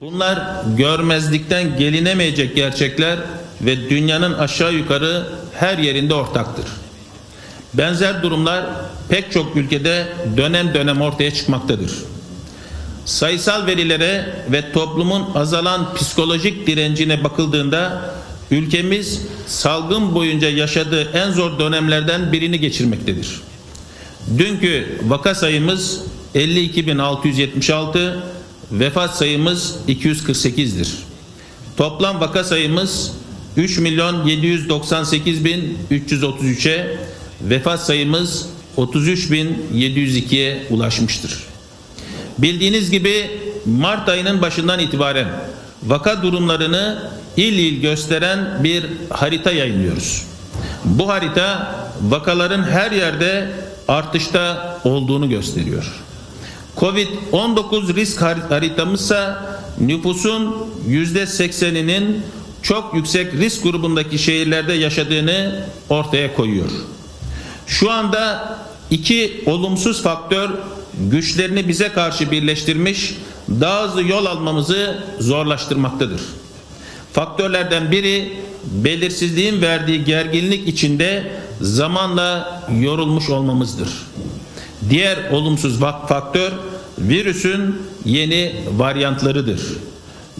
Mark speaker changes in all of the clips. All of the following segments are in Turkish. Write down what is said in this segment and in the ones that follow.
Speaker 1: Bunlar görmezlikten gelinemeyecek gerçekler ve dünyanın aşağı yukarı her yerinde ortaktır. Benzer durumlar pek çok ülkede dönem dönem ortaya çıkmaktadır. Sayısal verilere ve toplumun azalan psikolojik direncine bakıldığında ülkemiz salgın boyunca yaşadığı en zor dönemlerden birini geçirmektedir. Dünkü vaka sayımız 52.676, vefat sayımız 248'dir. Toplam vaka sayımız 3 milyon 798 bin 333'e, vefat sayımız 33 bin 702'ye ulaşmıştır. Bildiğiniz gibi Mart ayının başından itibaren vaka durumlarını il il gösteren bir harita yayınlıyoruz. Bu harita vakaların her yerde artışta olduğunu gösteriyor. Covid-19 risk haritamızsa nüfusun yüzde 80'inin çok yüksek risk grubundaki şehirlerde yaşadığını ortaya koyuyor. Şu anda iki olumsuz faktör güçlerini bize karşı birleştirmiş, daha hızlı yol almamızı zorlaştırmaktadır. Faktörlerden biri belirsizliğin verdiği gerginlik içinde zamanla yorulmuş olmamızdır. Diğer olumsuz faktör virüsün yeni varyantlarıdır.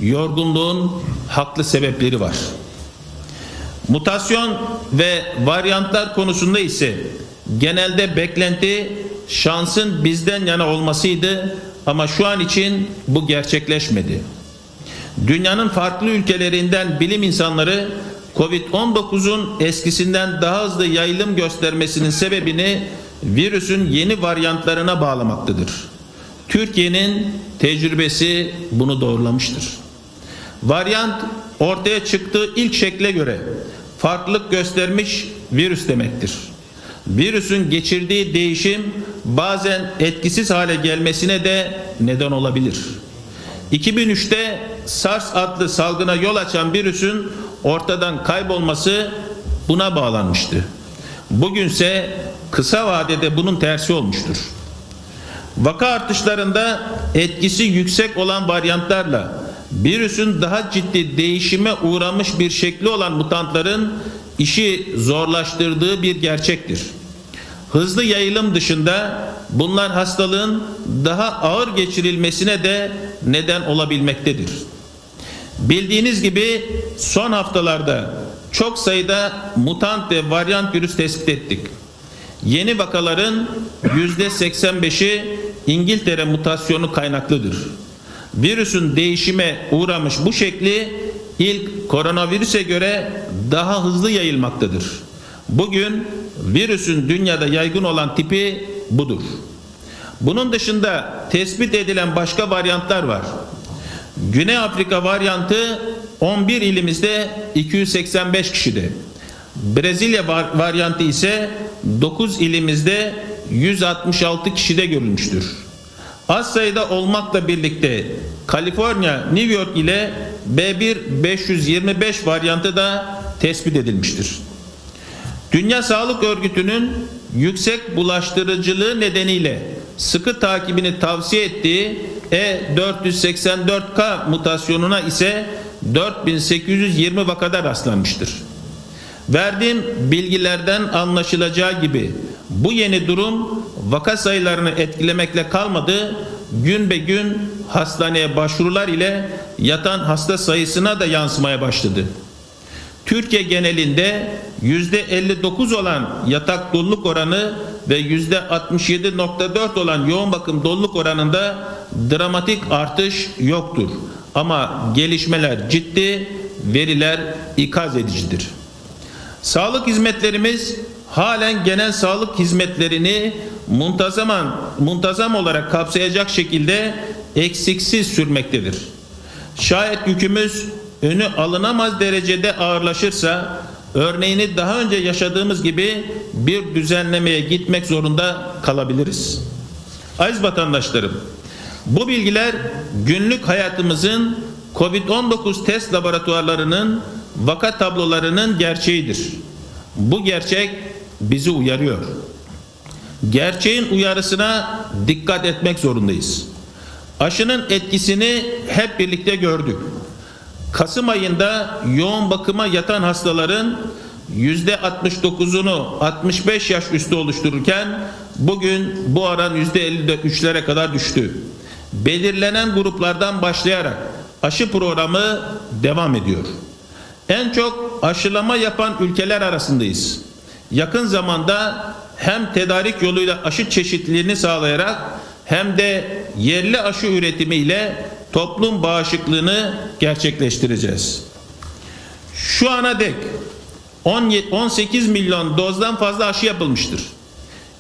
Speaker 1: Yorgunluğun haklı sebepleri var. Mutasyon ve varyantlar konusunda ise genelde beklenti şansın bizden yana olmasıydı ama şu an için bu gerçekleşmedi. Dünyanın farklı ülkelerinden bilim insanları Covid-19'un eskisinden daha hızlı yayılım göstermesinin sebebini virüsün yeni varyantlarına bağlamaktadır. Türkiye'nin tecrübesi bunu doğrulamıştır. Varyant ortaya çıktığı ilk şekle göre farklılık göstermiş virüs demektir. Virüsün geçirdiği değişim bazen etkisiz hale gelmesine de neden olabilir. 2003'te SARS adlı salgına yol açan virüsün ortadan kaybolması buna bağlanmıştı. Bugünse kısa vadede bunun tersi olmuştur. Vaka artışlarında etkisi yüksek olan varyantlarla virüsün daha ciddi değişime uğramış bir şekli olan mutantların işi zorlaştırdığı bir gerçektir. Hızlı yayılım dışında bunlar hastalığın daha ağır geçirilmesine de neden olabilmektedir. Bildiğiniz gibi son haftalarda çok sayıda mutant ve varyant virüs tespit ettik. Yeni vakaların yüzde 85'i İngiltere mutasyonu kaynaklıdır. Virüsün değişime uğramış bu şekli ilk koronavirüse göre daha hızlı yayılmaktadır. Bugün virüsün dünyada yaygın olan tipi budur. Bunun dışında tespit edilen başka varyantlar var. Güney Afrika varyantı 11 ilimizde 285 kişide. Brezilya varyantı ise 9 ilimizde 166 kişide görülmüştür. Az sayıda olmakla birlikte Kaliforniya, New York ile B1 525 varyantı da tespit edilmiştir. Dünya Sağlık Örgütü'nün yüksek bulaştırıcılığı nedeniyle sıkı takibini tavsiye ettiği E484K mutasyonuna ise 4820 vakada rastlanmıştır. Verdiğim bilgilerden anlaşılacağı gibi bu yeni durum vaka sayılarını etkilemekle kalmadı, gün be gün hastaneye başvurular ile yatan hasta sayısına da yansımaya başladı. Türkiye genelinde yüzde 59 olan yatak doluluk oranı ve yüzde 67.4 olan yoğun bakım doluluk oranında dramatik artış yoktur. Ama gelişmeler ciddi, veriler ikaz edicidir. Sağlık hizmetlerimiz halen genel sağlık hizmetlerini muntazaman muntazam olarak kapsayacak şekilde eksiksiz sürmektedir. Şayet yükümüz önü alınamaz derecede ağırlaşırsa örneğini daha önce yaşadığımız gibi bir düzenlemeye gitmek zorunda kalabiliriz. Aziz vatandaşlarım, bu bilgiler günlük hayatımızın COVID-19 test laboratuvarlarının vaka tablolarının gerçeğidir. Bu gerçek bizi uyarıyor. Gerçeğin uyarısına dikkat etmek zorundayız. Aşının etkisini hep birlikte gördük. Kasım ayında yoğun bakıma yatan hastaların yüzde 69'unu 65 yaş üstü oluştururken bugün bu oran yüzde 53'lere kadar düştü. Belirlenen gruplardan başlayarak aşı programı devam ediyor. En çok aşılama yapan ülkeler arasındayız. Yakın zamanda hem tedarik yoluyla aşı çeşitliliğini sağlayarak hem de yerli aşı üretimiyle toplum bağışıklığını gerçekleştireceğiz. Şu ana dek 18 milyon dozdan fazla aşı yapılmıştır.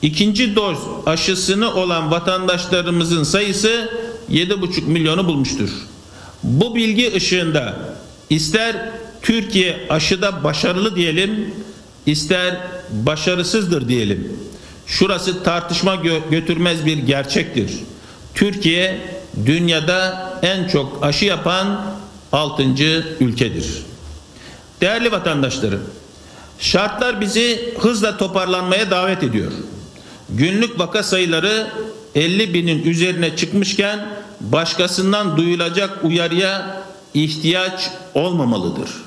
Speaker 1: İkinci doz aşısını olan vatandaşlarımızın sayısı 7,5 milyonu bulmuştur. Bu bilgi ışığında ister Türkiye aşıda başarılı diyelim, ister başarısızdır diyelim. Şurası tartışma gö götürmez bir gerçektir. Türkiye dünyada en çok aşı yapan 6. ülkedir. Değerli vatandaşlarım, şartlar bizi hızla toparlanmaya davet ediyor. Günlük vaka sayıları 50 binin üzerine çıkmışken başkasından duyulacak uyarıya ihtiyaç olmamalıdır.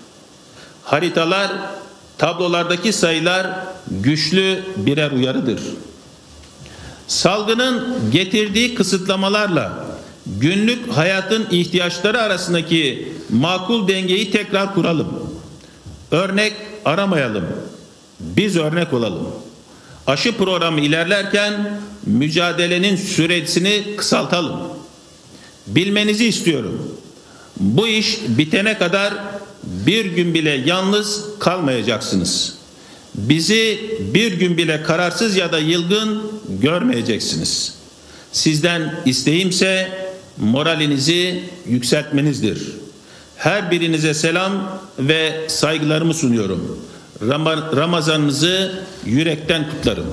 Speaker 1: Haritalar, tablolardaki sayılar güçlü birer uyarıdır. Salgının getirdiği kısıtlamalarla günlük hayatın ihtiyaçları arasındaki makul dengeyi tekrar kuralım. Örnek aramayalım. Biz örnek olalım. Aşı programı ilerlerken mücadelenin süresini kısaltalım. Bilmenizi istiyorum. Bu iş bitene kadar bir gün bile yalnız kalmayacaksınız. Bizi bir gün bile kararsız ya da yılgın görmeyeceksiniz. Sizden isteğimse moralinizi yükseltmenizdir. Her birinize selam ve saygılarımı sunuyorum. Ramazanınızı yürekten kutlarım.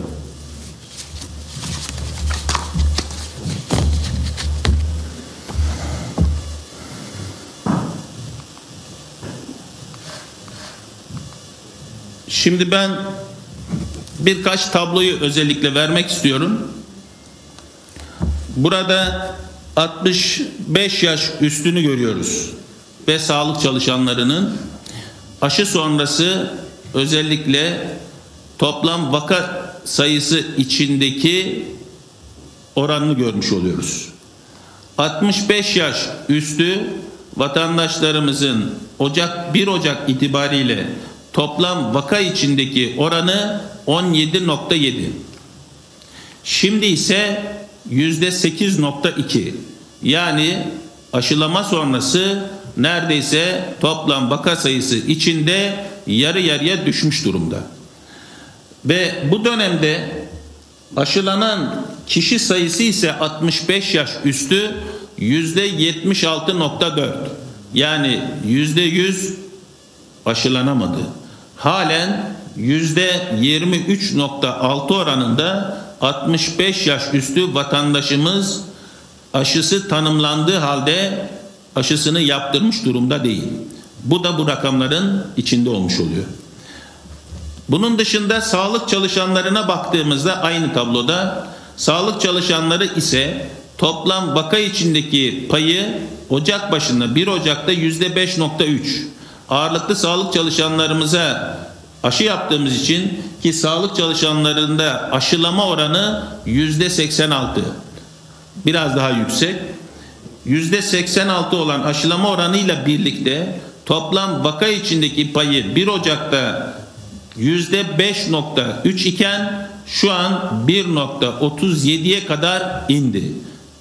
Speaker 1: Şimdi ben birkaç tabloyu özellikle vermek istiyorum. Burada 65 yaş üstünü görüyoruz ve sağlık çalışanlarının aşı sonrası özellikle toplam vaka sayısı içindeki oranını görmüş oluyoruz. 65 yaş üstü vatandaşlarımızın Ocak 1 Ocak itibariyle toplam vaka içindeki oranı 17.7. Şimdi ise yüzde 8.2. Yani aşılama sonrası neredeyse toplam vaka sayısı içinde yarı yarıya düşmüş durumda. Ve bu dönemde aşılanan kişi sayısı ise 65 yaş üstü yüzde 76.4 yani yüzde 100 aşılanamadı halen yüzde 23.6 oranında 65 yaş üstü vatandaşımız aşısı tanımlandığı halde aşısını yaptırmış durumda değil. Bu da bu rakamların içinde olmuş oluyor. Bunun dışında sağlık çalışanlarına baktığımızda aynı tabloda sağlık çalışanları ise toplam vaka içindeki payı Ocak başında 1 Ocak'ta yüzde 5.3 ağırlıklı sağlık çalışanlarımıza aşı yaptığımız için ki sağlık çalışanlarında aşılama oranı yüzde 86 biraz daha yüksek yüzde 86 olan aşılama oranıyla birlikte toplam vaka içindeki payı 1 Ocak'ta yüzde 5.3 iken şu an 1.37'ye kadar indi.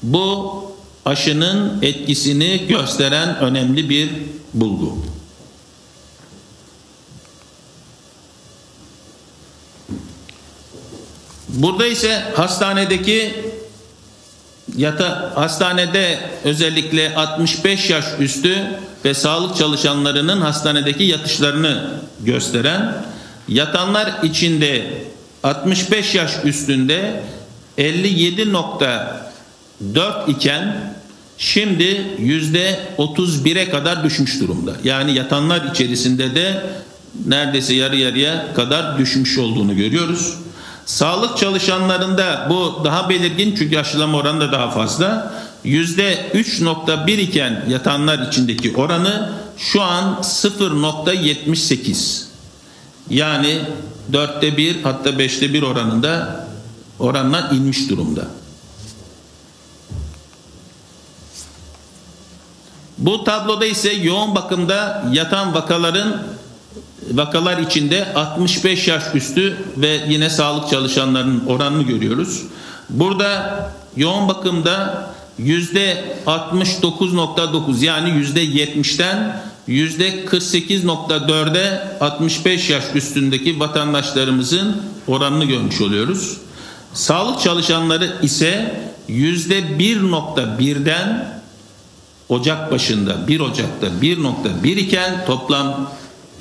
Speaker 1: Bu aşının etkisini gösteren önemli bir bulgu. Burada ise hastanedeki yata hastanede özellikle 65 yaş üstü ve sağlık çalışanlarının hastanedeki yatışlarını gösteren yatanlar içinde 65 yaş üstünde 57.4 iken şimdi yüzde 31'e kadar düşmüş durumda. Yani yatanlar içerisinde de neredeyse yarı yarıya kadar düşmüş olduğunu görüyoruz. Sağlık çalışanlarında bu daha belirgin çünkü aşılama oranı da daha fazla. yüzde 3.1 iken yatanlar içindeki oranı şu an 0.78. Yani dörtte bir hatta beşte bir oranında oranla inmiş durumda. Bu tabloda ise yoğun bakımda yatan vakaların vakalar içinde 65 yaş üstü ve yine sağlık çalışanlarının oranını görüyoruz. Burada yoğun bakımda yüzde 69.9 yani yüzde 70'ten yüzde 48.4'e 65 yaş üstündeki vatandaşlarımızın oranını görmüş oluyoruz. Sağlık çalışanları ise yüzde 1.1'den Ocak başında 1 Ocak'ta 1.1 iken toplam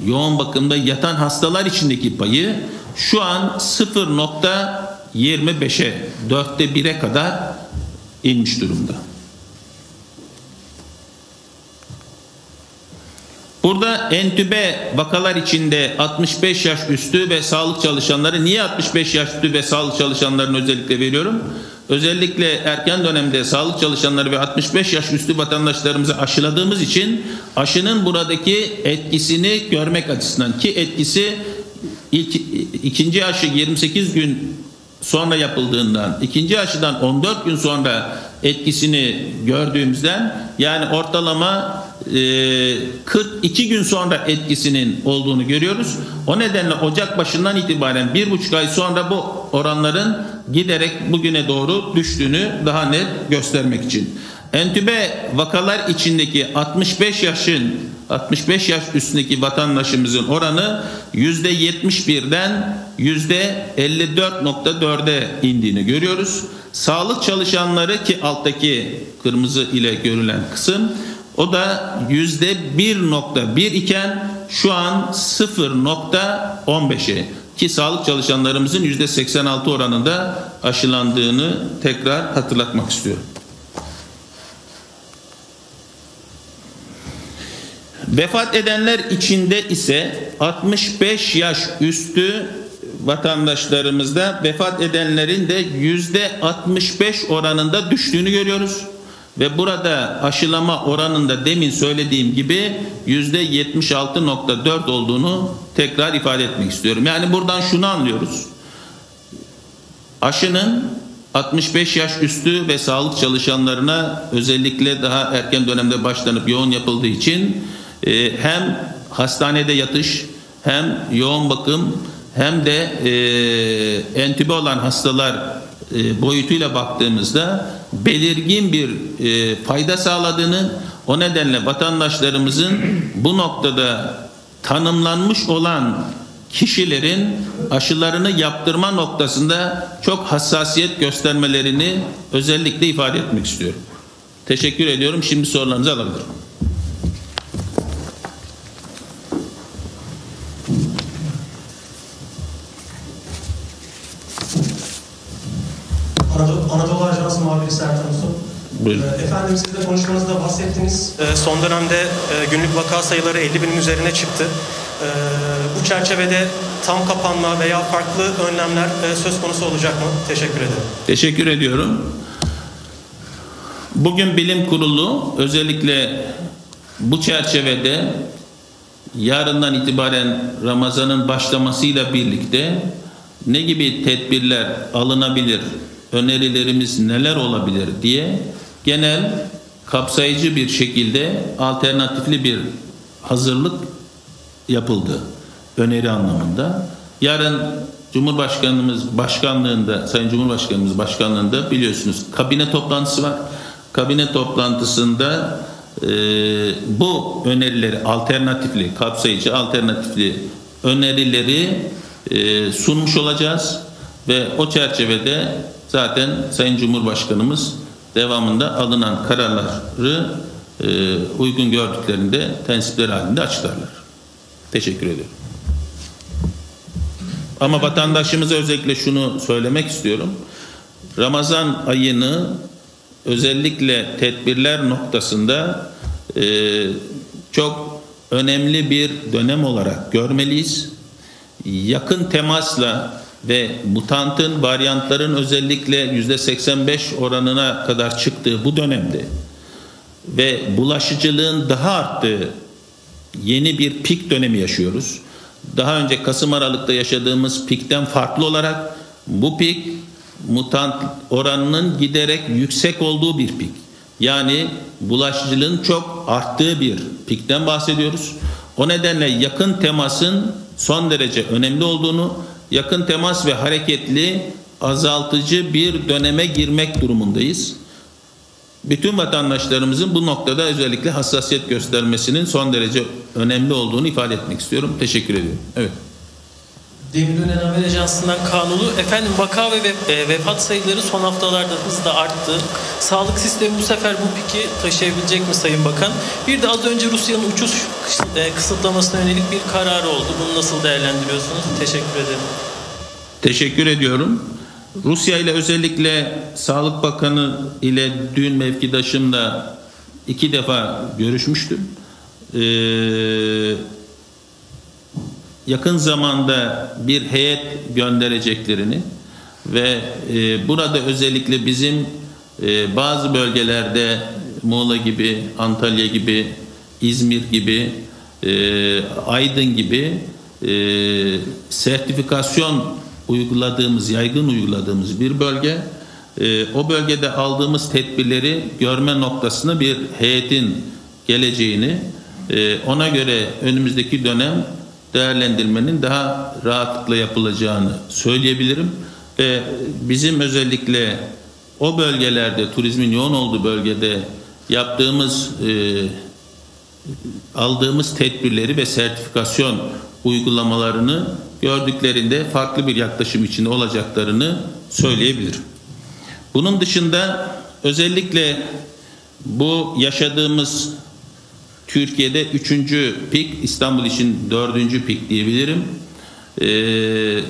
Speaker 1: yoğun bakımda yatan hastalar içindeki payı şu an 0.25'e dörtte 1'e kadar inmiş durumda. Burada entübe vakalar içinde 65 yaş üstü ve sağlık çalışanları niye 65 yaş üstü ve sağlık çalışanlarını özellikle veriyorum? Özellikle erken dönemde sağlık çalışanları ve 65 yaş üstü vatandaşlarımızı aşıladığımız için aşının buradaki etkisini görmek açısından ki etkisi ilk, ikinci aşı 28 gün sonra yapıldığından ikinci aşıdan 14 gün sonra etkisini gördüğümüzden yani ortalama 42 gün sonra etkisinin olduğunu görüyoruz. O nedenle Ocak başından itibaren bir buçuk ay sonra bu oranların giderek bugüne doğru düştüğünü daha net göstermek için. Entübe vakalar içindeki 65 yaşın 65 yaş üstündeki vatandaşımızın oranı yüzde 71'den yüzde 54.4'e indiğini görüyoruz. Sağlık çalışanları ki alttaki kırmızı ile görülen kısım o da yüzde 1.1 iken şu an 0.15'e ki sağlık çalışanlarımızın yüzde 86 oranında aşılandığını tekrar hatırlatmak istiyorum. Vefat edenler içinde ise 65 yaş üstü vatandaşlarımızda vefat edenlerin de yüzde 65 oranında düştüğünü görüyoruz. Ve burada aşılama oranında demin söylediğim gibi yüzde 76.4 olduğunu tekrar ifade etmek istiyorum. Yani buradan şunu anlıyoruz. Aşının 65 yaş üstü ve sağlık çalışanlarına özellikle daha erken dönemde başlanıp yoğun yapıldığı için e, hem hastanede yatış hem yoğun bakım hem de e, entübe olan hastalar e, boyutuyla baktığımızda belirgin bir e, fayda sağladığını o nedenle vatandaşlarımızın bu noktada tanımlanmış olan kişilerin aşılarını yaptırma noktasında çok hassasiyet göstermelerini özellikle ifade etmek istiyorum. Teşekkür ediyorum. Şimdi sorularınızı alabilirim. Buyurun.
Speaker 2: Ee, Efendim siz de konuşmanızda bahsettiniz. Ee, Son dönemde e, günlük vaka sayıları 50 binin üzerine çıktı. Ee, Bu çerçevede tam kapanma veya farklı önlemler e, söz konusu olacak mı? Teşekkür ederim.
Speaker 1: Teşekkür ediyorum. Bugün bilim kurulu özellikle bu çerçevede yarından itibaren Ramazan'ın başlamasıyla birlikte ne gibi tedbirler alınabilir, önerilerimiz neler olabilir diye genel kapsayıcı bir şekilde alternatifli bir hazırlık yapıldı öneri anlamında. Yarın Cumhurbaşkanımız başkanlığında, Sayın Cumhurbaşkanımız başkanlığında biliyorsunuz kabine toplantısı var. Kabine toplantısında e, bu önerileri alternatifli, kapsayıcı alternatifli önerileri e, sunmuş olacağız ve o çerçevede zaten Sayın Cumhurbaşkanımız devamında alınan kararları e, uygun gördüklerinde tensipler halinde açıklarlar. Teşekkür ediyorum. Ama vatandaşımıza özellikle şunu söylemek istiyorum. Ramazan ayını özellikle tedbirler noktasında e, çok önemli bir dönem olarak görmeliyiz. Yakın temasla ve mutantın, varyantların özellikle yüzde 85 oranına kadar çıktığı bu dönemde ve bulaşıcılığın daha arttığı yeni bir pik dönemi yaşıyoruz. Daha önce Kasım Aralık'ta yaşadığımız pikten farklı olarak bu pik mutant oranının giderek yüksek olduğu bir pik. Yani bulaşıcılığın çok arttığı bir pikten bahsediyoruz. O nedenle yakın temasın son derece önemli olduğunu, yakın temas ve hareketli azaltıcı bir döneme girmek durumundayız. Bütün vatandaşlarımızın bu noktada özellikle hassasiyet göstermesinin son derece önemli olduğunu ifade etmek istiyorum. Teşekkür ediyorum. Evet.
Speaker 3: Demirören Haber Ajansı'ndan Kanunu. Efendim vaka ve e, vefat sayıları son haftalarda hızla arttı. Sağlık sistemi bu sefer bu piki taşıyabilecek mi Sayın Bakan? Bir de az önce Rusya'nın uçuş e, kısıtlamasına yönelik bir kararı oldu. Bunu nasıl değerlendiriyorsunuz? Teşekkür ederim.
Speaker 1: Teşekkür ediyorum. Rusya ile özellikle Sağlık Bakanı ile dün mevkidaşımla iki defa görüşmüştüm. Ee, yakın zamanda bir heyet göndereceklerini ve e, burada özellikle bizim e, bazı bölgelerde Muğla gibi, Antalya gibi, İzmir gibi, e, Aydın gibi e, sertifikasyon uyguladığımız, yaygın uyguladığımız bir bölge. E, o bölgede aldığımız tedbirleri görme noktasına bir heyetin geleceğini, e, ona göre önümüzdeki dönem değerlendirmenin daha rahatlıkla yapılacağını söyleyebilirim. Ve bizim özellikle o bölgelerde, turizmin yoğun olduğu bölgede yaptığımız e, aldığımız tedbirleri ve sertifikasyon uygulamalarını gördüklerinde farklı bir yaklaşım içinde olacaklarını söyleyebilirim. Bunun dışında özellikle bu yaşadığımız Türkiye'de üçüncü pik, İstanbul için dördüncü pik diyebilirim. Ee,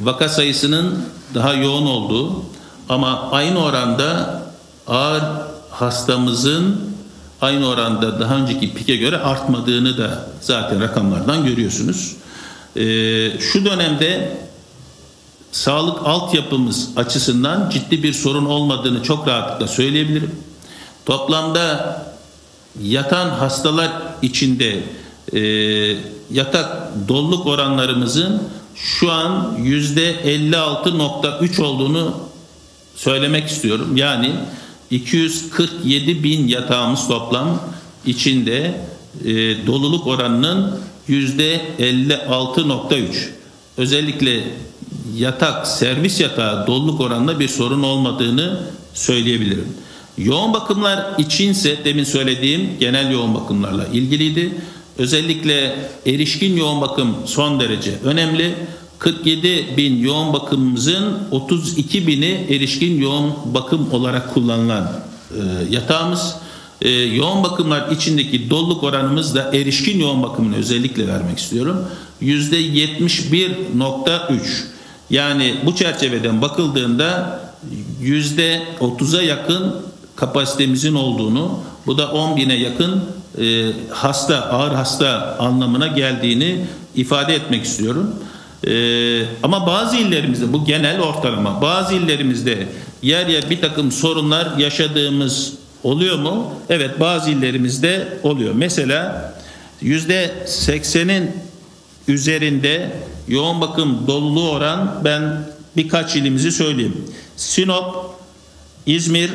Speaker 1: vaka sayısının daha yoğun olduğu ama aynı oranda ağır hastamızın aynı oranda daha önceki pike göre artmadığını da zaten rakamlardan görüyorsunuz. Ee, şu dönemde sağlık altyapımız açısından ciddi bir sorun olmadığını çok rahatlıkla söyleyebilirim. Toplamda yatan hastalar içinde e, yatak doluluk oranlarımızın şu an yüzde 56.3 olduğunu söylemek istiyorum. Yani 247 bin yatağımız toplam içinde e, doluluk oranının yüzde 56.3. Özellikle yatak, servis yatağı doluluk oranında bir sorun olmadığını söyleyebilirim. Yoğun bakımlar içinse demin söylediğim genel yoğun bakımlarla ilgiliydi. Özellikle erişkin yoğun bakım son derece önemli. 47 bin yoğun bakımımızın 32 bini erişkin yoğun bakım olarak kullanılan e, yatağımız. E, yoğun bakımlar içindeki doluluk oranımız da erişkin yoğun bakımını özellikle vermek istiyorum. Yüzde 71.3 yani bu çerçeveden bakıldığında yüzde 30'a yakın kapasitemizin olduğunu bu da 10 bine yakın e, hasta ağır hasta anlamına geldiğini ifade etmek istiyorum. E, ama bazı illerimizde bu genel ortalama bazı illerimizde yer yer bir takım sorunlar yaşadığımız oluyor mu? Evet bazı illerimizde oluyor. Mesela yüzde 80'in üzerinde yoğun bakım doluluğu oran ben birkaç ilimizi söyleyeyim. Sinop, İzmir,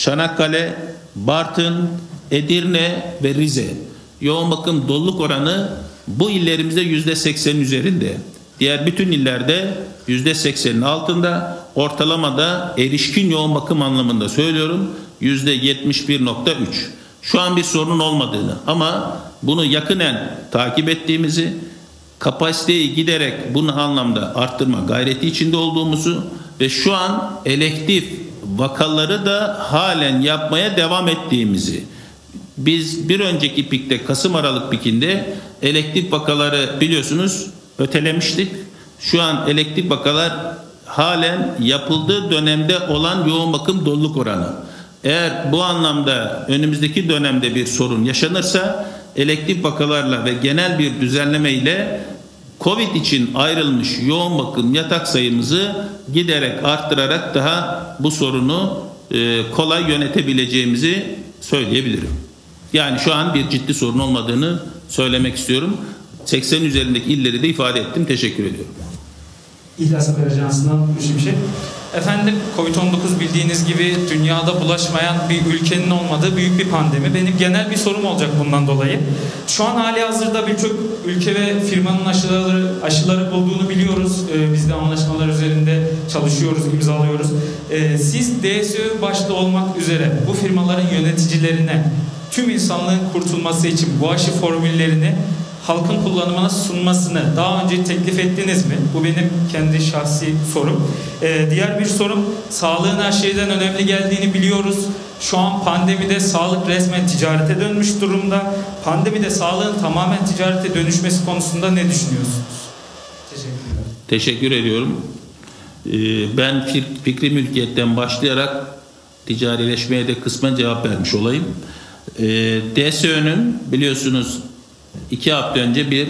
Speaker 1: Çanakkale, Bartın, Edirne ve Rize. Yoğun bakım doluluk oranı bu illerimizde yüzde seksenin üzerinde. Diğer bütün illerde yüzde seksenin altında. Ortalamada erişkin yoğun bakım anlamında söylüyorum yüzde yetmiş bir nokta üç. Şu an bir sorun olmadığını ama bunu yakinen takip ettiğimizi kapasiteyi giderek bunu anlamda arttırma gayreti içinde olduğumuzu ve şu an elektif vakaları da halen yapmaya devam ettiğimizi biz bir önceki pikte Kasım Aralık pikinde elektif vakaları biliyorsunuz ötelemiştik. Şu an elektif vakalar halen yapıldığı dönemde olan yoğun bakım doluluk oranı. Eğer bu anlamda önümüzdeki dönemde bir sorun yaşanırsa elektif vakalarla ve genel bir düzenleme ile Covid için ayrılmış yoğun bakım yatak sayımızı giderek arttırarak daha bu sorunu e, kolay yönetebileceğimizi söyleyebilirim. Yani şu an bir ciddi sorun olmadığını söylemek istiyorum. 80 üzerindeki illeri de ifade ettim. Teşekkür ediyorum.
Speaker 4: İhlas Haber Ajansı'ndan bir şey.
Speaker 5: Efendim Covid-19 bildiğiniz gibi dünyada bulaşmayan bir ülkenin olmadığı büyük bir pandemi. Benim genel bir sorum olacak bundan dolayı. Şu an hali hazırda birçok ülke ve firmanın aşıları, aşıları bulduğunu biliyoruz. Ee, biz de anlaşmalar üzerinde çalışıyoruz, imzalıyoruz. Ee, siz DSÖ başta olmak üzere bu firmaların yöneticilerine tüm insanlığın kurtulması için bu aşı formüllerini halkın kullanımına sunmasını daha önce teklif ettiniz mi? Bu benim kendi şahsi sorum. Ee, diğer bir sorum, sağlığın her şeyden önemli geldiğini biliyoruz. Şu an pandemide sağlık resmen ticarete dönmüş durumda. Pandemide sağlığın tamamen ticarete dönüşmesi konusunda ne düşünüyorsunuz?
Speaker 4: Teşekkürler.
Speaker 1: Teşekkür ediyorum. Ee, Ben fik- fikri mülkiyetten başlayarak ticarileşmeye de kısmen cevap vermiş olayım. Ee, DSÖ'nün biliyorsunuz iki hafta önce bir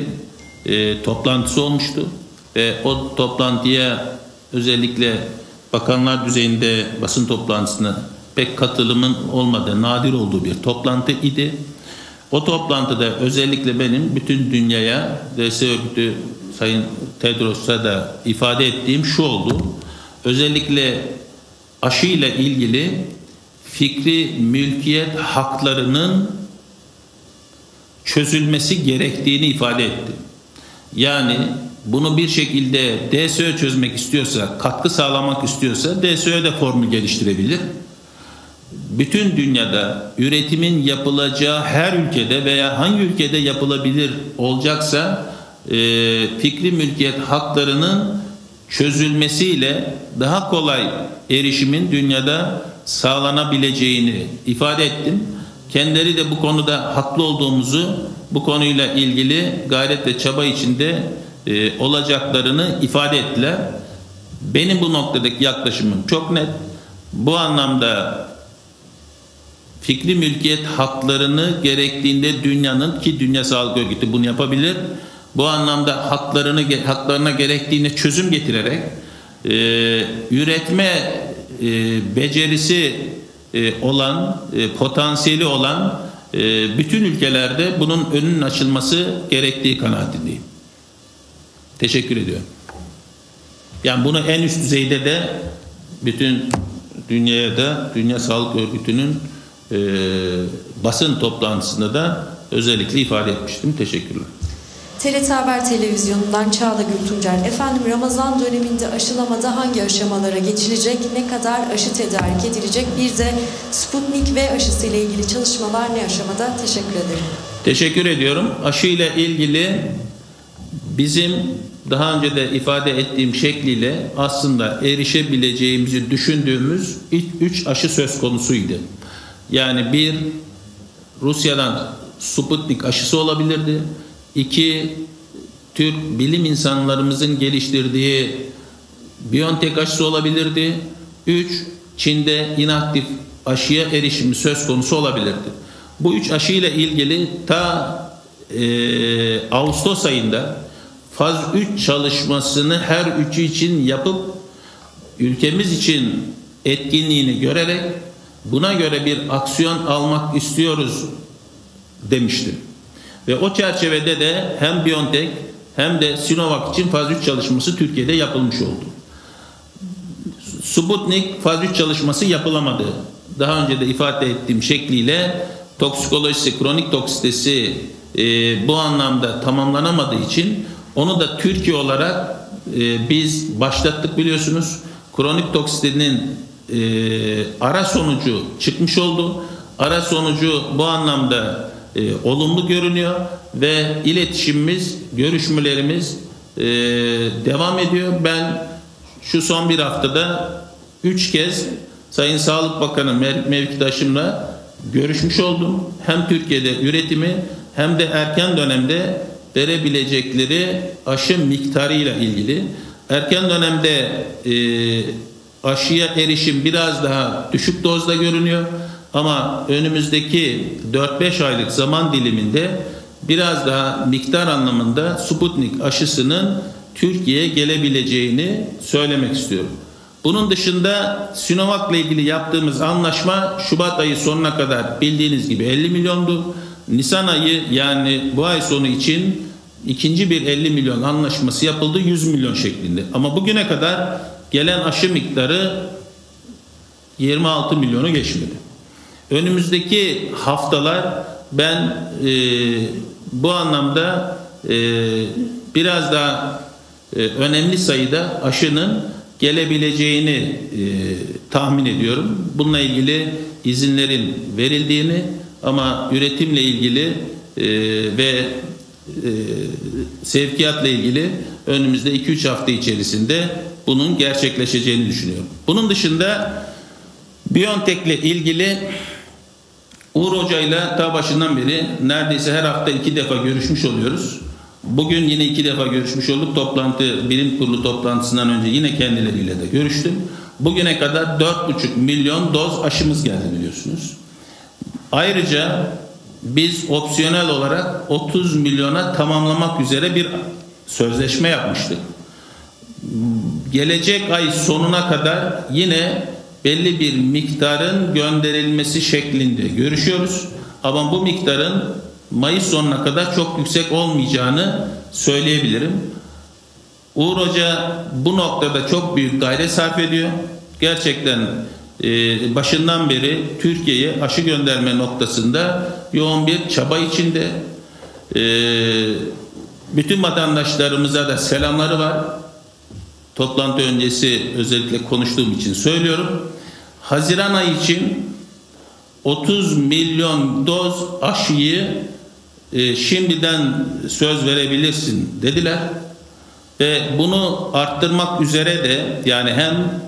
Speaker 1: e, toplantısı olmuştu ve o toplantıya özellikle bakanlar düzeyinde basın toplantısına pek katılımın olmadığı, nadir olduğu bir toplantı idi. O toplantıda özellikle benim bütün dünyaya DS örgütü Sayın Tedros'a da ifade ettiğim şu oldu. Özellikle aşıyla ilgili fikri mülkiyet haklarının çözülmesi gerektiğini ifade etti. Yani bunu bir şekilde DSÖ çözmek istiyorsa, katkı sağlamak istiyorsa DSÖ de formül geliştirebilir bütün dünyada üretimin yapılacağı her ülkede veya hangi ülkede yapılabilir olacaksa e, fikri mülkiyet haklarının çözülmesiyle daha kolay erişimin dünyada sağlanabileceğini ifade ettim. Kendileri de bu konuda haklı olduğumuzu bu konuyla ilgili gayret ve çaba içinde e, olacaklarını ifade ettiler. Benim bu noktadaki yaklaşımım çok net. Bu anlamda fikri mülkiyet haklarını gerektiğinde dünyanın ki Dünya Sağlık Örgütü bunu yapabilir. Bu anlamda haklarını haklarına gerektiğinde çözüm getirerek e, üretme e, becerisi e, olan, e, potansiyeli olan e, bütün ülkelerde bunun önünün açılması gerektiği kanaatindeyim. Teşekkür ediyorum. Yani bunu en üst düzeyde de bütün dünyaya da Dünya Sağlık Örgütü'nün basın toplantısında da özellikle ifade etmiştim. Teşekkürler.
Speaker 6: TRT Haber Televizyonu'ndan Çağla Gül Tuncer. Efendim Ramazan döneminde aşılamada hangi aşamalara geçilecek, ne kadar aşı tedarik edilecek? Bir de Sputnik V aşısı ile ilgili çalışmalar ne aşamada? Teşekkür ederim.
Speaker 1: Teşekkür ediyorum. Aşı ile ilgili bizim daha önce de ifade ettiğim şekliyle aslında erişebileceğimizi düşündüğümüz ilk üç aşı söz konusuydu. Yani bir Rusya'dan Sputnik aşısı olabilirdi. İki Türk bilim insanlarımızın geliştirdiği Biontech aşısı olabilirdi. Üç Çin'de inaktif aşıya erişimi söz konusu olabilirdi. Bu üç aşıyla ilgili ta e, Ağustos ayında faz 3 çalışmasını her üçü için yapıp ülkemiz için etkinliğini görerek buna göre bir aksiyon almak istiyoruz demiştim. Ve o çerçevede de hem BioNTech hem de Sinovac için faz 3 çalışması Türkiye'de yapılmış oldu. Sputnik faz 3 çalışması yapılamadı. Daha önce de ifade ettiğim şekliyle toksikolojisi, kronik toksitesi e, bu anlamda tamamlanamadığı için onu da Türkiye olarak e, biz başlattık biliyorsunuz. Kronik toksitenin e, ara sonucu çıkmış oldu. Ara sonucu bu anlamda e, olumlu görünüyor ve iletişimimiz, görüşmelerimiz e, devam ediyor. Ben şu son bir haftada üç kez Sayın Sağlık Bakanı Mev mevkidaşımla görüşmüş oldum. Hem Türkiye'de üretimi hem de erken dönemde verebilecekleri aşı miktarıyla ilgili. Erken dönemde e, aşıya erişim biraz daha düşük dozda görünüyor. Ama önümüzdeki 4-5 aylık zaman diliminde biraz daha miktar anlamında Sputnik aşısının Türkiye'ye gelebileceğini söylemek istiyorum. Bunun dışında Sinovac ile ilgili yaptığımız anlaşma Şubat ayı sonuna kadar bildiğiniz gibi 50 milyondu. Nisan ayı yani bu ay sonu için ikinci bir 50 milyon anlaşması yapıldı 100 milyon şeklinde. Ama bugüne kadar gelen aşı miktarı 26 milyonu geçmedi. Önümüzdeki haftalar ben e, bu anlamda e, biraz daha e, önemli sayıda aşının gelebileceğini e, tahmin ediyorum. Bununla ilgili izinlerin verildiğini ama üretimle ilgili e, ve e, sevkiyatla ilgili önümüzde 2-3 hafta içerisinde bunun gerçekleşeceğini düşünüyorum. Bunun dışında Biontech ile ilgili Uğur Hoca ile ta başından beri neredeyse her hafta iki defa görüşmüş oluyoruz. Bugün yine iki defa görüşmüş olduk. Toplantı, bilim kurulu toplantısından önce yine kendileriyle de görüştüm. Bugüne kadar 4,5 milyon doz aşımız geldi biliyorsunuz. Ayrıca biz opsiyonel olarak 30 milyona tamamlamak üzere bir sözleşme yapmıştık. Gelecek ay sonuna kadar yine belli bir miktarın gönderilmesi şeklinde görüşüyoruz. Ama bu miktarın Mayıs sonuna kadar çok yüksek olmayacağını söyleyebilirim. Uğur Hoca bu noktada çok büyük gayret sarf ediyor. Gerçekten e, başından beri Türkiye'ye aşı gönderme noktasında yoğun bir çaba içinde. E, bütün vatandaşlarımıza da selamları var. Toplantı öncesi özellikle konuştuğum için söylüyorum. Haziran ayı için 30 milyon doz aşıyı e, şimdiden söz verebilirsin dediler. Ve bunu arttırmak üzere de yani hem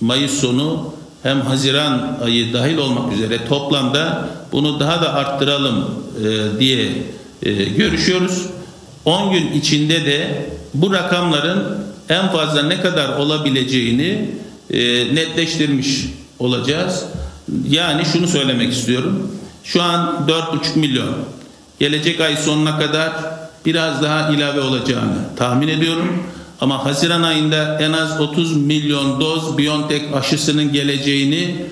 Speaker 1: Mayıs sonu hem Haziran ayı dahil olmak üzere toplamda bunu daha da arttıralım e, diye e, görüşüyoruz. 10 gün içinde de bu rakamların en fazla ne kadar olabileceğini e, netleştirmiş olacağız. Yani şunu söylemek istiyorum. Şu an 4,5 milyon. Gelecek ay sonuna kadar biraz daha ilave olacağını tahmin ediyorum. Ama Haziran ayında en az 30 milyon doz BioNTech aşısının geleceğini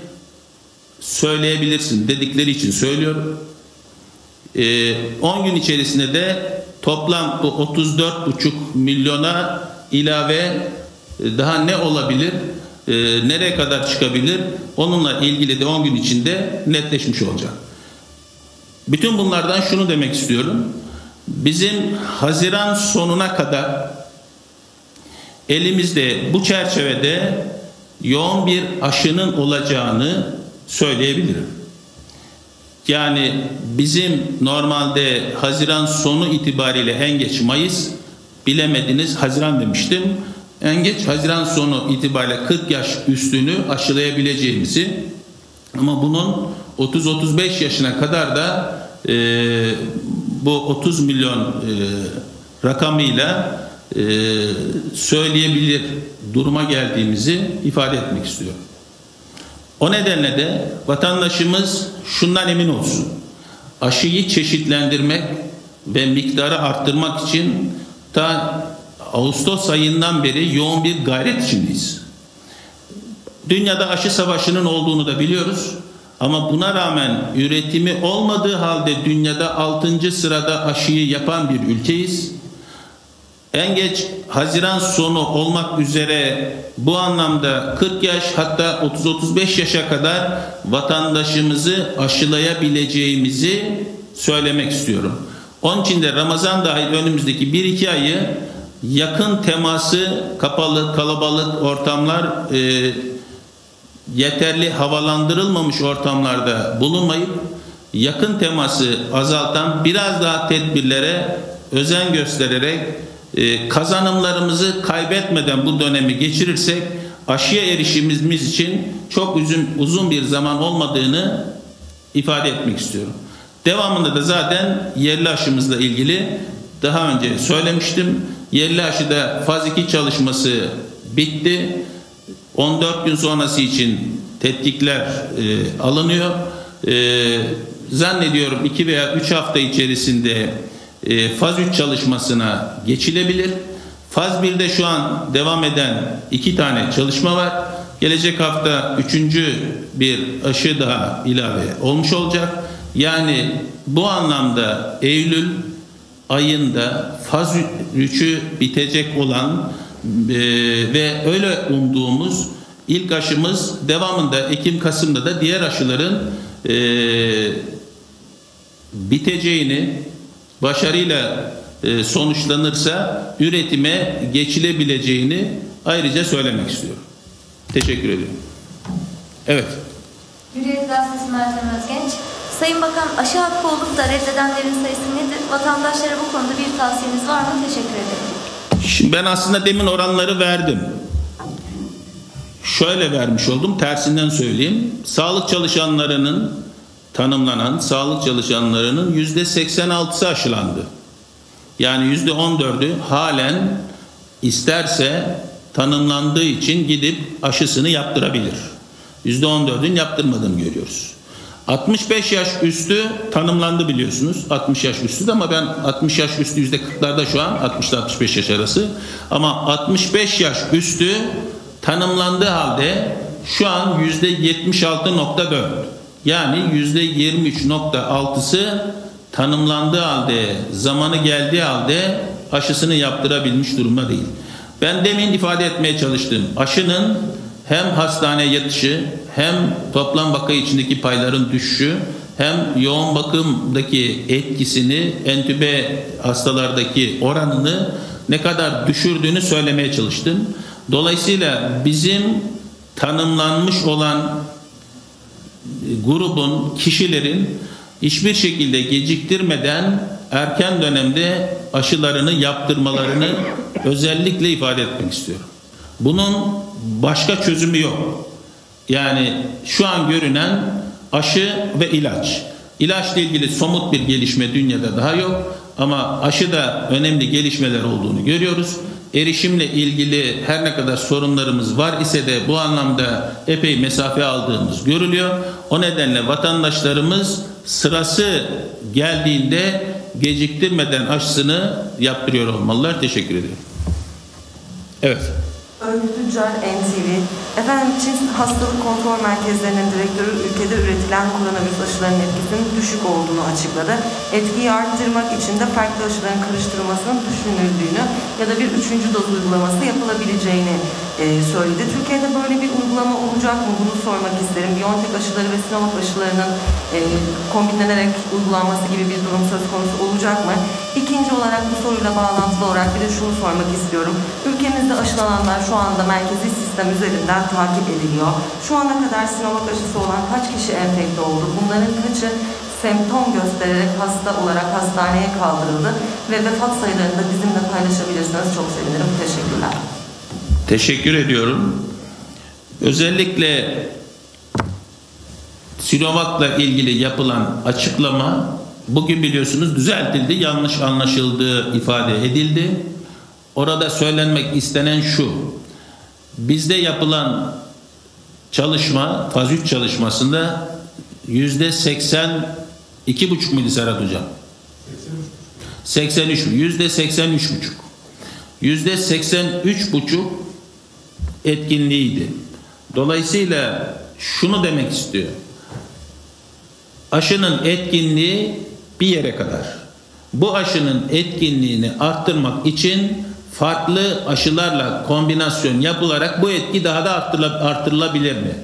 Speaker 1: söyleyebilirsin dedikleri için söylüyorum. Ee, 10 gün içerisinde de toplam bu 34,5 milyona ilave e, daha ne olabilir? e, nereye kadar çıkabilir onunla ilgili de 10 gün içinde netleşmiş olacak. Bütün bunlardan şunu demek istiyorum. Bizim Haziran sonuna kadar elimizde bu çerçevede yoğun bir aşının olacağını söyleyebilirim. Yani bizim normalde Haziran sonu itibariyle en geç Mayıs bilemediniz Haziran demiştim en geç Haziran sonu itibariyle 40 yaş üstünü aşılayabileceğimizi ama bunun 30-35 yaşına kadar da e, bu 30 milyon e, rakamıyla e, söyleyebilir duruma geldiğimizi ifade etmek istiyorum. O nedenle de vatandaşımız şundan emin olsun. Aşıyı çeşitlendirmek ve miktarı arttırmak için ta Ağustos ayından beri yoğun bir gayret içindeyiz. Dünyada aşı savaşının olduğunu da biliyoruz. Ama buna rağmen üretimi olmadığı halde dünyada 6. sırada aşıyı yapan bir ülkeyiz. En geç Haziran sonu olmak üzere bu anlamda 40 yaş hatta 30-35 yaşa kadar vatandaşımızı aşılayabileceğimizi söylemek istiyorum. Onun için de Ramazan dahil önümüzdeki 1-2 ayı yakın teması kapalı kalabalık ortamlar e, yeterli havalandırılmamış ortamlarda bulunmayıp yakın teması azaltan biraz daha tedbirlere özen göstererek e, kazanımlarımızı kaybetmeden bu dönemi geçirirsek aşıya erişimimiz için çok uzun, uzun bir zaman olmadığını ifade etmek istiyorum. Devamında da zaten yerli aşımızla ilgili daha önce söylemiştim. Yerli aşıda faz 2 çalışması bitti. 14 gün sonrası için tetkikler e, alınıyor. E, zannediyorum 2 veya 3 hafta içerisinde e, faz 3 çalışmasına geçilebilir. Faz 1'de şu an devam eden iki tane çalışma var. Gelecek hafta üçüncü bir aşı daha ilave olmuş olacak. Yani bu anlamda Eylül ayında faz 3'ü bitecek olan e, ve öyle umduğumuz ilk aşımız devamında Ekim-Kasım'da da diğer aşıların e, biteceğini başarıyla e, sonuçlanırsa üretime geçilebileceğini ayrıca söylemek istiyorum. Teşekkür ediyorum. Evet.
Speaker 7: Hürriyet Gazetesi Meltem Özgenç. Sayın Bakan aşı hakkı olup da reddedenlerin sayısı nedir? Vatandaşlara bu konuda bir tavsiyeniz var mı? Teşekkür ederim.
Speaker 1: Ben aslında demin oranları verdim. Şöyle vermiş oldum, tersinden söyleyeyim. Sağlık çalışanlarının tanımlanan sağlık çalışanlarının yüzde 86'sı aşılandı. Yani yüzde 14'ü halen isterse tanımlandığı için gidip aşısını yaptırabilir. Yüzde 14'ün yaptırmadığını görüyoruz. 65 yaş üstü tanımlandı biliyorsunuz. 60 yaş üstü de ama ben 60 yaş üstü yüzde 40'larda şu an 60 ile 65 yaş arası. Ama 65 yaş üstü tanımlandığı halde şu an yüzde 76.4 yani yüzde 23.6'sı tanımlandığı halde zamanı geldiği halde aşısını yaptırabilmiş durumda değil. Ben demin ifade etmeye çalıştım. Aşının hem hastane yatışı hem toplam vaka içindeki payların düşüşü hem yoğun bakımdaki etkisini entübe hastalardaki oranını ne kadar düşürdüğünü söylemeye çalıştım. Dolayısıyla bizim tanımlanmış olan grubun, kişilerin hiçbir şekilde geciktirmeden erken dönemde aşılarını yaptırmalarını özellikle ifade etmek istiyorum. Bunun başka çözümü yok. Yani şu an görünen aşı ve ilaç. İlaçla ilgili somut bir gelişme dünyada daha yok ama aşıda önemli gelişmeler olduğunu görüyoruz. Erişimle ilgili her ne kadar sorunlarımız var ise de bu anlamda epey mesafe aldığımız görülüyor. O nedenle vatandaşlarımız sırası geldiğinde geciktirmeden aşısını yaptırıyor olmalılar. Teşekkür ederim. Evet.
Speaker 8: Tüccar NTV. Efendim Çin Hastalık Kontrol Merkezlerinin direktörü ülkede üretilen koronavirüs aşılarının etkisinin düşük olduğunu açıkladı. Etkiyi arttırmak için de farklı aşıların karıştırılmasının düşünüldüğünü ya da bir üçüncü doz uygulaması yapılabileceğini söyledi. Türkiye'de böyle bir uygulama olacak mı? Bunu sormak isterim. Biontech aşıları ve Sinovac aşılarının e, kombinlenerek uygulanması gibi bir durum söz konusu olacak mı? İkinci olarak bu soruyla bağlantılı olarak bir de şunu sormak istiyorum. Ülkemizde aşılananlar şu anda merkezi sistem üzerinden takip ediliyor. Şu ana kadar Sinovac aşısı olan kaç kişi enfekte oldu? Bunların kaçı semptom göstererek hasta olarak hastaneye kaldırıldı ve vefat sayılarını da bizimle paylaşabilirseniz çok sevinirim. Teşekkürler.
Speaker 1: Teşekkür ediyorum. Özellikle Sinovac'la ilgili yapılan açıklama bugün biliyorsunuz düzeltildi. Yanlış anlaşıldığı ifade edildi. Orada söylenmek istenen şu. Bizde yapılan çalışma, faz 3 çalışmasında yüzde 82 buçuk muydu Serhat Hocam? 83 yüzde 83 buçuk. Yüzde 83 buçuk etkinliğiydi. Dolayısıyla şunu demek istiyor. Aşının etkinliği bir yere kadar. Bu aşının etkinliğini arttırmak için farklı aşılarla kombinasyon yapılarak bu etki daha da arttırılabilir mi?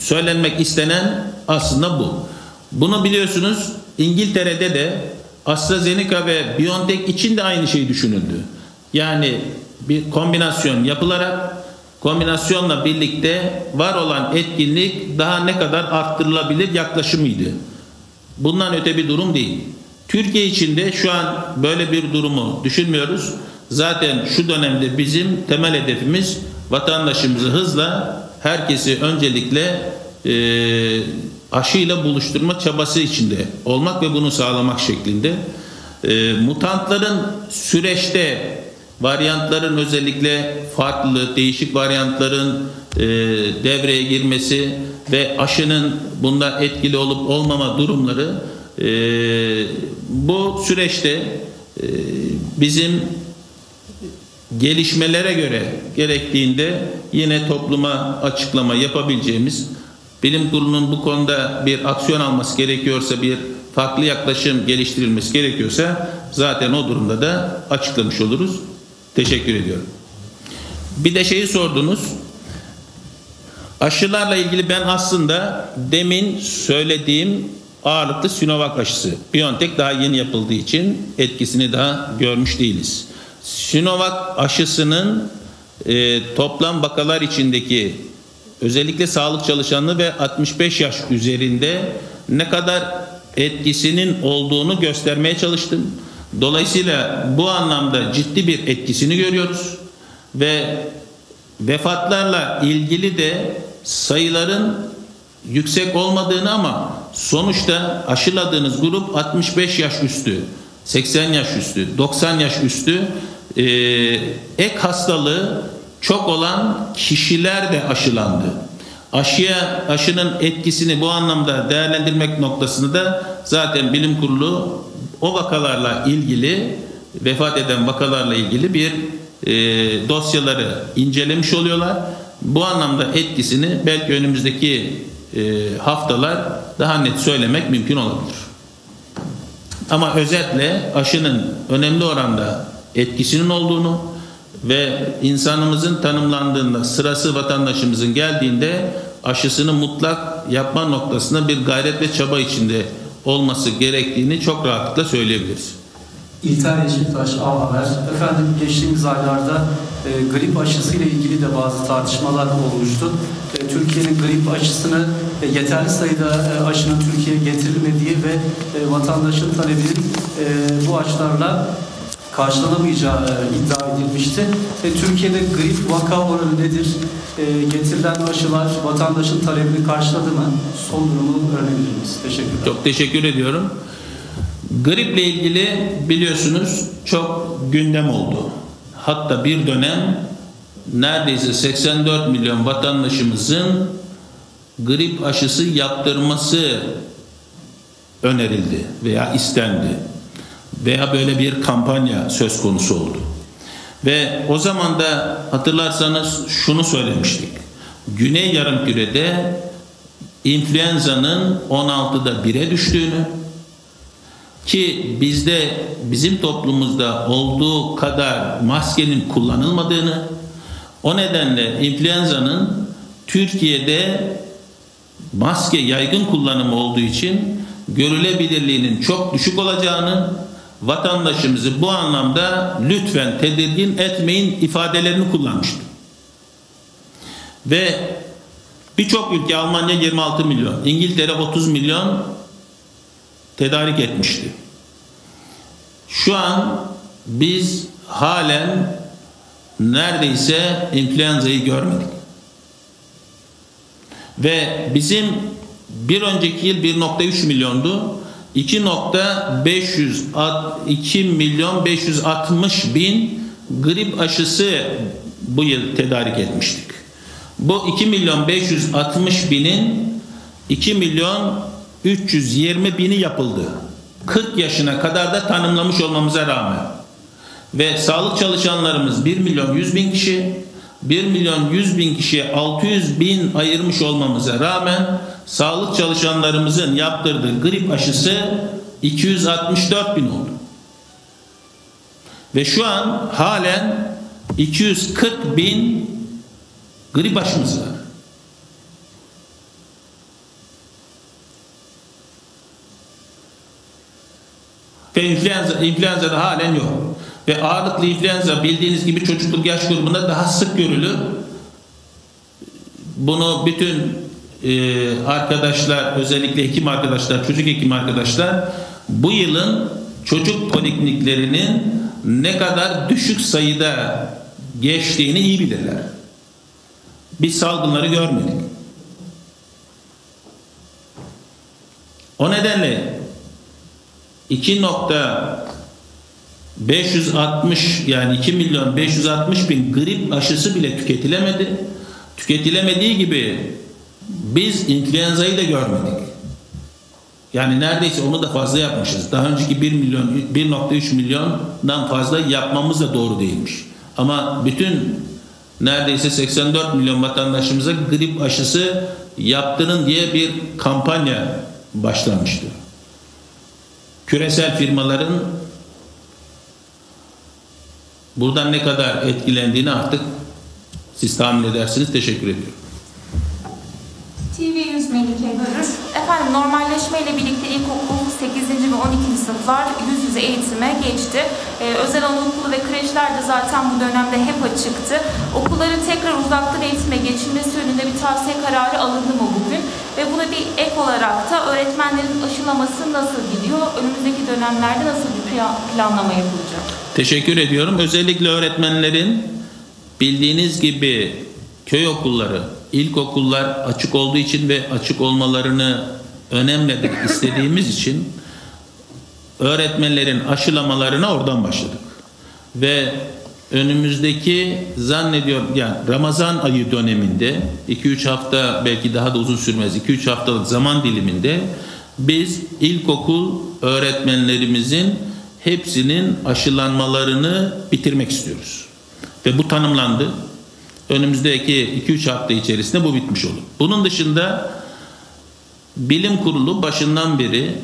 Speaker 1: Söylenmek istenen aslında bu. Bunu biliyorsunuz İngiltere'de de AstraZeneca ve BioNTech için de aynı şey düşünüldü. Yani bir kombinasyon yapılarak kombinasyonla birlikte var olan etkinlik daha ne kadar arttırılabilir yaklaşımıydı. Bundan öte bir durum değil. Türkiye içinde şu an böyle bir durumu düşünmüyoruz. Zaten şu dönemde bizim temel hedefimiz vatandaşımızı hızla herkesi öncelikle e, aşıyla buluşturma çabası içinde olmak ve bunu sağlamak şeklinde. E, mutantların süreçte varyantların özellikle farklı değişik varyantların e, devreye girmesi ve aşının bunda etkili olup olmama durumları E, bu süreçte e, bizim gelişmelere göre gerektiğinde yine topluma açıklama yapabileceğimiz bilim kurulunun bu konuda bir aksiyon alması gerekiyorsa bir farklı yaklaşım geliştirilmesi gerekiyorsa zaten o durumda da açıklamış oluruz. Teşekkür ediyorum. Bir de şeyi sordunuz. Aşılarla ilgili ben aslında demin söylediğim ağırlıklı Sinovac aşısı. BioNTech daha yeni yapıldığı için etkisini daha görmüş değiliz. Sinovac aşısının e, toplam vakalar içindeki özellikle sağlık çalışanı ve 65 yaş üzerinde ne kadar etkisinin olduğunu göstermeye çalıştım. Dolayısıyla bu anlamda ciddi bir etkisini görüyoruz ve vefatlarla ilgili de sayıların yüksek olmadığını ama sonuçta aşıladığınız grup 65 yaş üstü, 80 yaş üstü, 90 yaş üstü e, ek hastalığı çok olan kişiler de aşılandı. Aşıya aşının etkisini bu anlamda değerlendirmek noktasında da zaten bilim kurulu o vakalarla ilgili vefat eden vakalarla ilgili bir e, dosyaları incelemiş oluyorlar. Bu anlamda etkisini belki önümüzdeki e, haftalar daha net söylemek mümkün olabilir. Ama özetle aşının önemli oranda etkisinin olduğunu ve insanımızın tanımlandığında sırası vatandaşımızın geldiğinde aşısını mutlak yapma noktasında bir gayret ve çaba içinde olması gerektiğini çok rahatlıkla söyleyebiliriz.
Speaker 9: İlter Yeşiltaş, A Haber. Efendim geçtiğimiz aylarda e, grip aşısı ile ilgili de bazı tartışmalar olmuştu. E, Türkiye'nin grip aşısını e, yeterli sayıda e, aşının Türkiye'ye getirilmediği ve e, vatandaşın talebinin e, bu aşılarla karşılanamayacağı e, iddia edilmişti. E, Türkiye'de grip vaka oranı nedir? E, getirilen aşılar vatandaşın talebini karşıladı mı? Son durumu öğrenebilir miyiz? Teşekkürler.
Speaker 1: Çok teşekkür ediyorum. Griple ilgili biliyorsunuz çok gündem oldu. Hatta bir dönem neredeyse 84 milyon vatandaşımızın grip aşısı yaptırması önerildi veya istendi. Veya böyle bir kampanya söz konusu oldu. Ve o zaman da hatırlarsanız şunu söylemiştik. Güney Yarımküre'de influenza'nın 16'da 1'e düştüğünü ki bizde bizim toplumumuzda olduğu kadar maskenin kullanılmadığını o nedenle influenza'nın Türkiye'de maske yaygın kullanımı olduğu için görülebilirliğinin çok düşük olacağını vatandaşımızı bu anlamda lütfen tedirgin etmeyin ifadelerini kullanmıştı. Ve birçok ülke Almanya 26 milyon, İngiltere 30 milyon tedarik etmişti. Şu an biz halen neredeyse influenza'yı görmedik. Ve bizim bir önceki yıl 1.3 milyondu. 2.502 milyon 560 bin grip aşısı bu yıl tedarik etmiştik. Bu 2 milyon 560 binin 2 milyon 320 bini yapıldı. 40 yaşına kadar da tanımlamış olmamıza rağmen. Ve sağlık çalışanlarımız 1 milyon 100 bin kişi, 1 milyon 100 bin kişiye 600 bin ayırmış olmamıza rağmen sağlık çalışanlarımızın yaptırdığı grip aşısı 264 bin oldu. Ve şu an halen 240 bin grip aşımız var. Ve influenza, influenza da halen yok. Ve ağırlıklı influenza bildiğiniz gibi çocukluk yaş grubunda daha sık görülür. Bunu bütün e, arkadaşlar özellikle hekim arkadaşlar, çocuk hekim arkadaşlar bu yılın çocuk polikliniklerinin ne kadar düşük sayıda geçtiğini iyi bilirler. Biz salgınları görmedik. O nedenle 2.560 yani 2 milyon 560 bin grip aşısı bile tüketilemedi. Tüketilemediği gibi biz influenza'yı da görmedik. Yani neredeyse onu da fazla yapmışız. Daha önceki 1 milyon 1.3 milyondan fazla yapmamız da doğru değilmiş. Ama bütün neredeyse 84 milyon vatandaşımıza grip aşısı yaptırın diye bir kampanya başlamıştı. Küresel firmaların buradan ne kadar etkilendiğini artık siz tahmin edersiniz. Teşekkür ediyorum.
Speaker 10: TV 100 Melike Görür. Efendim normalleşme ile birlikte ilkokul 8. ve 12. sınıflar yüz yüze eğitime geçti. Ee, özel anaokulu ve kreşler de zaten bu dönemde hep açıktı. Okulların tekrar uzaktan eğitime geçilmesi yönünde bir tavsiye kararı alındı mı bugün? Ve buna bir ek olarak da öğretmenlerin aşılaması nasıl gidiyor? Önümüzdeki dönemlerde nasıl bir plan- planlama yapılacak?
Speaker 1: Teşekkür ediyorum. Özellikle öğretmenlerin bildiğiniz gibi köy okulları, ilkokullar açık olduğu için ve açık olmalarını önemli istediğimiz için öğretmenlerin aşılamalarına oradan başladık. Ve önümüzdeki zannediyorum yani Ramazan ayı döneminde 2-3 hafta belki daha da uzun sürmez 2-3 haftalık zaman diliminde biz ilkokul öğretmenlerimizin hepsinin aşılanmalarını bitirmek istiyoruz. Ve bu tanımlandı. Önümüzdeki 2-3 hafta içerisinde bu bitmiş olur. Bunun dışında bilim kurulu başından beri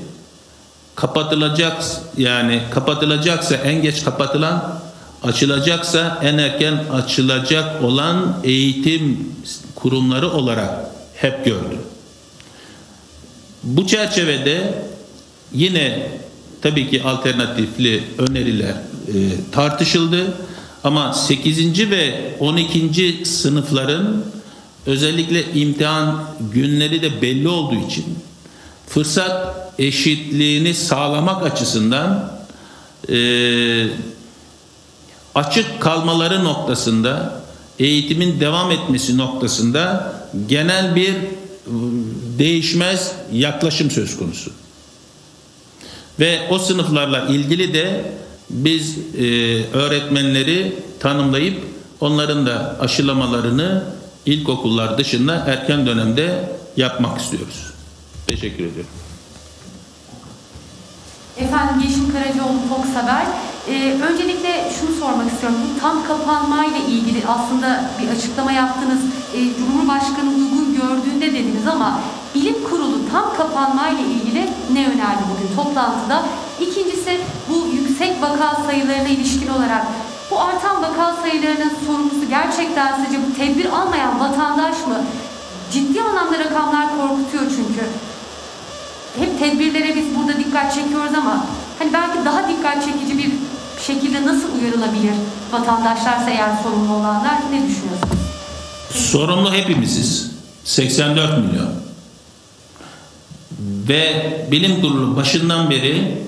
Speaker 1: kapatılacak yani kapatılacaksa en geç kapatılan açılacaksa en erken açılacak olan eğitim kurumları olarak hep gördü. Bu çerçevede yine tabii ki alternatifli öneriler e, tartışıldı ama 8. ve 12. sınıfların özellikle imtihan günleri de belli olduğu için fırsat eşitliğini sağlamak açısından e, açık kalmaları noktasında eğitimin devam etmesi noktasında genel bir e, değişmez yaklaşım söz konusu. Ve o sınıflarla ilgili de biz e, öğretmenleri tanımlayıp onların da aşılamalarını ilkokullar dışında erken dönemde yapmak istiyoruz. Teşekkür ediyorum.
Speaker 11: Efendim Yeşim Karacaoğlu Fox Haber. Ee, öncelikle şunu sormak istiyorum. Bu tam kapanmayla ilgili aslında bir açıklama yaptınız. Ee, Cumhurbaşkanı uygun gördüğünde dediniz ama bilim kurulu tam kapanmayla ilgili ne önerdi bugün toplantıda? İkincisi bu yüksek vaka sayılarına ilişkin olarak bu artan vaka sayılarının sorumlusu gerçekten sizce bu tedbir almayan vatandaş mı? Ciddi anlamda rakamlar korkutuyor çünkü hep tedbirlere biz burada dikkat çekiyoruz ama hani belki daha dikkat çekici bir şekilde nasıl uyarılabilir vatandaşlarsa eğer sorumlu olanlar ne düşünüyorsunuz?
Speaker 1: Sorumlu hepimiziz. 84 milyon. Ve bilim kurulu başından beri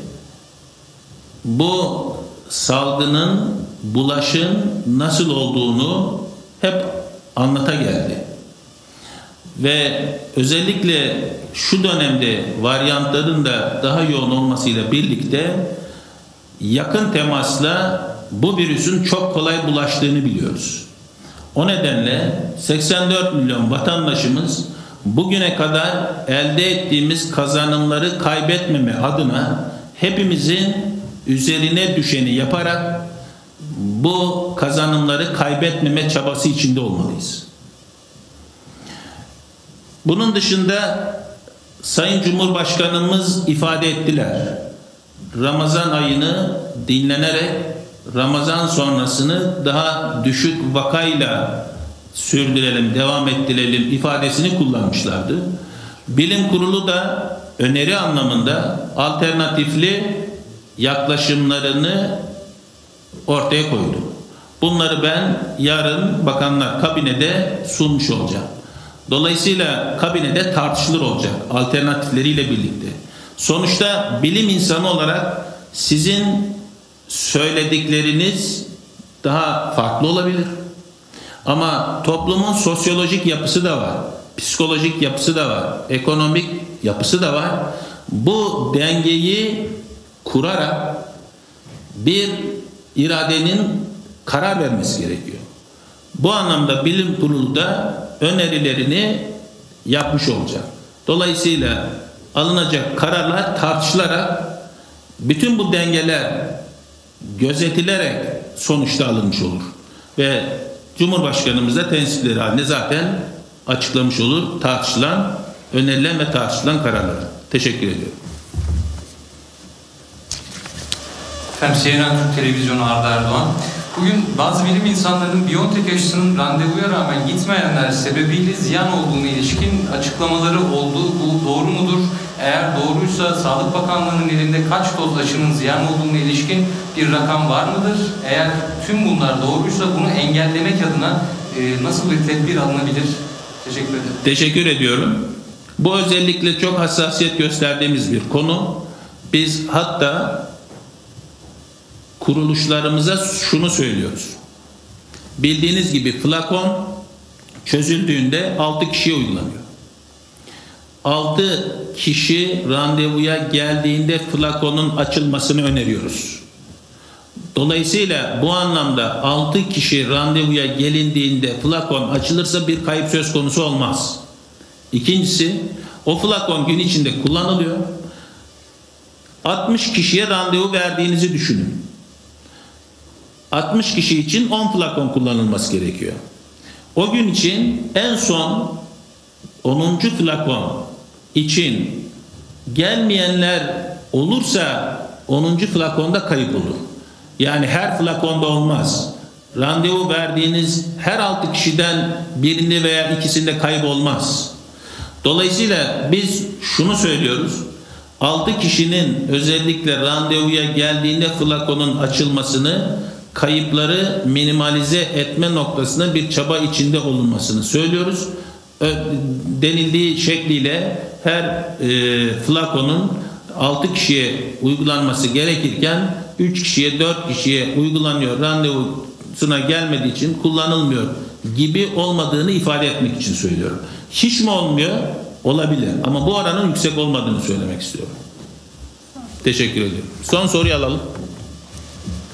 Speaker 1: bu salgının bulaşın nasıl olduğunu hep anlata geldi. Ve özellikle şu dönemde varyantların da daha yoğun olmasıyla birlikte yakın temasla bu virüsün çok kolay bulaştığını biliyoruz. O nedenle 84 milyon vatandaşımız bugüne kadar elde ettiğimiz kazanımları kaybetmeme adına hepimizin üzerine düşeni yaparak bu kazanımları kaybetmeme çabası içinde olmalıyız. Bunun dışında Sayın Cumhurbaşkanımız ifade ettiler. Ramazan ayını dinlenerek Ramazan sonrasını daha düşük vakayla sürdürelim, devam ettirelim ifadesini kullanmışlardı. Bilim kurulu da öneri anlamında alternatifli yaklaşımlarını ortaya koydu. Bunları ben yarın bakanlar kabinede sunmuş olacağım. Dolayısıyla kabinede tartışılır olacak alternatifleriyle birlikte. Sonuçta bilim insanı olarak sizin söyledikleriniz daha farklı olabilir. Ama toplumun sosyolojik yapısı da var, psikolojik yapısı da var, ekonomik yapısı da var. Bu dengeyi kurarak bir iradenin karar vermesi gerekiyor. Bu anlamda bilim kurulu da önerilerini yapmış olacak. Dolayısıyla alınacak kararlar tartışılarak bütün bu dengeler gözetilerek sonuçta alınmış olur. Ve Cumhurbaşkanımız da temsilcileri halinde zaten açıklamış olur tartışılan, önerilen ve tartışılan kararlar. Teşekkür ediyorum.
Speaker 12: Efendim CNN Türk Televizyonu Arda Erdoğan. Bugün bazı bilim insanlarının Biontech aşısının randevuya rağmen gitmeyenler sebebiyle ziyan olduğuna ilişkin açıklamaları oldu. Bu doğru mudur? Eğer doğruysa Sağlık Bakanlığı'nın elinde kaç doz aşının ziyan olduğuna ilişkin bir rakam var mıdır? Eğer tüm bunlar doğruysa bunu engellemek adına e, nasıl bir tedbir alınabilir? Teşekkür ederim.
Speaker 1: Teşekkür ediyorum. Bu özellikle çok hassasiyet gösterdiğimiz bir konu. Biz hatta kuruluşlarımıza şunu söylüyoruz. Bildiğiniz gibi flakon çözüldüğünde 6 kişiye uygulanıyor. 6 kişi randevuya geldiğinde flakonun açılmasını öneriyoruz. Dolayısıyla bu anlamda 6 kişi randevuya gelindiğinde flakon açılırsa bir kayıp söz konusu olmaz. İkincisi o flakon gün içinde kullanılıyor. 60 kişiye randevu verdiğinizi düşünün. 60 kişi için 10 flakon kullanılması gerekiyor. O gün için en son 10. flakon için gelmeyenler olursa 10. flakonda kayıp olur. Yani her flakonda olmaz. Randevu verdiğiniz her 6 kişiden birini veya ikisinde kayıp olmaz. Dolayısıyla biz şunu söylüyoruz. 6 kişinin özellikle randevuya geldiğinde flakonun açılmasını kayıpları minimalize etme noktasında bir çaba içinde olunmasını söylüyoruz. Denildiği şekliyle her e, flakonun 6 kişiye uygulanması gerekirken 3 kişiye 4 kişiye uygulanıyor randevusuna gelmediği için kullanılmıyor gibi olmadığını ifade etmek için söylüyorum. Hiç mi olmuyor? Olabilir ama bu oranın yüksek olmadığını söylemek istiyorum. Teşekkür ediyorum. Son soruyu alalım.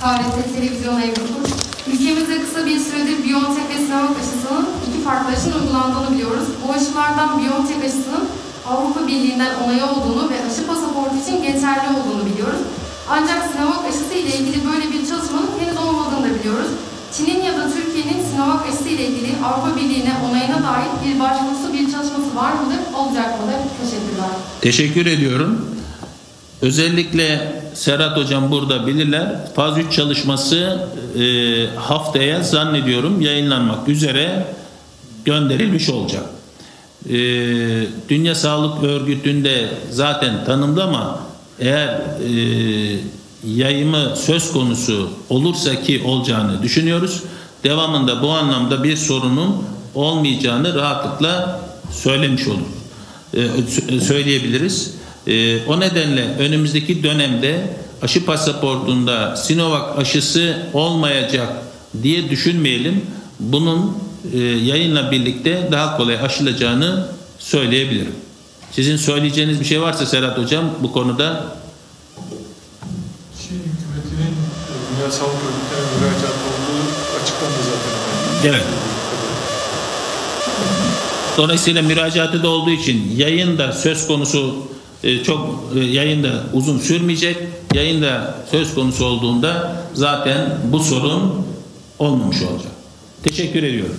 Speaker 13: KRT Televizyon Ebru'dur. Ülkemizde kısa bir süredir Biontech ve Sinovac aşısının iki farklı aşının uygulandığını biliyoruz. Bu aşılardan Biontech aşısının Avrupa Birliği'nden onayı olduğunu ve aşı pasaportu için geçerli olduğunu biliyoruz. Ancak Sinovac aşısı ile ilgili böyle bir çalışmanın henüz olmadığını da biliyoruz. Çin'in ya da Türkiye'nin Sinovac aşısı ile ilgili Avrupa Birliği'ne onayına dair bir başvurusu, bir çalışması var mıdır, olacak mıdır? Teşekkürler.
Speaker 1: Teşekkür ediyorum. Özellikle Serhat Hocam burada bilirler. Faz 3 çalışması e, haftaya zannediyorum yayınlanmak üzere gönderilmiş olacak. E, Dünya Sağlık Örgütü'nde zaten tanımlı ama eğer e, yayımı söz konusu olursa ki olacağını düşünüyoruz. Devamında bu anlamda bir sorunun olmayacağını rahatlıkla söylemiş olur. E, sö- söyleyebiliriz. E, o nedenle önümüzdeki dönemde aşı pasaportunda Sinovac aşısı olmayacak diye düşünmeyelim. Bunun e, yayınla birlikte daha kolay aşılacağını söyleyebilirim. Sizin söyleyeceğiniz bir şey varsa Serhat Hocam bu konuda
Speaker 14: Çin hükümetinin e, Dünya Sağlık Örgütü'ne müracaat olduğu açıklandı zaten.
Speaker 1: Evet. Dolayısıyla müracaatı da olduğu için yayında söz konusu e, çok e, yayında uzun sürmeyecek. Yayında söz konusu olduğunda zaten bu sorun olmamış olacak. Teşekkür ediyorum.